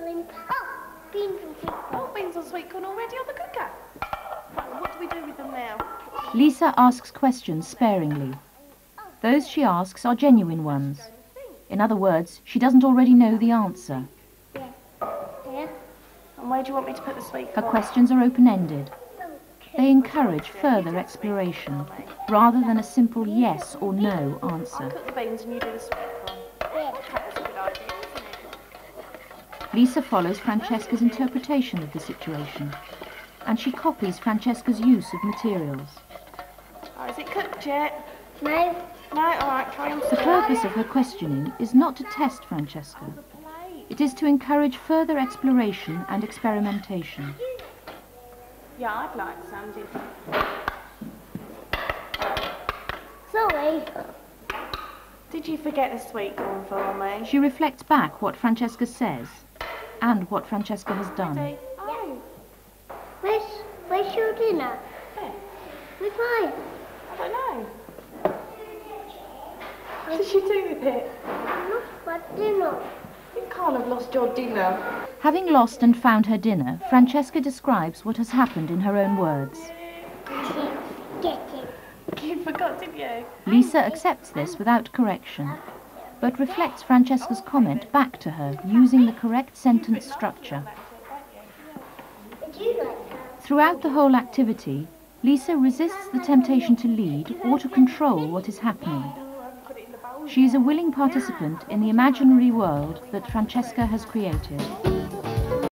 darling. Oh, beans and sweet corn. Oh, beans and sweet corn already on the cooker. Right, what do we do with them now? Lisa asks questions sparingly. Those she asks are genuine ones. In other words, she doesn't already know the answer. Yeah. And where do you want me to put the sweet Her questions are open-ended. They encourage further exploration, rather than a simple yes or no I'll answer. cook the beans and you do the sweet Lisa follows Francesca's interpretation of the situation, and she copies Francesca's use of materials. Oh, is it cooked yet? No. No? Alright, try and The purpose of her questioning is not to test Francesca. It is to encourage further exploration and experimentation. Yeah, I'd like some. did- Sorry. Did you forget the sweet corn for me? She reflects back what Francesca says and what Francesca has done. Ready? Oh, Where's, where's your dinner? there. Where's mine? I don't know. What did you do with it? Look, my dinner. You can't have lost your dinner. Having lost and found her dinner, Francesca describes what has happened in her own words. Get it. You forgot, didn't you? Lisa accepts this without correction, but reflects Francesca's comment back to her using the correct sentence structure. Throughout the whole activity, Lisa resists the temptation to lead or to control what is happening. She is a willing participant in the imaginary world that Francesca has created.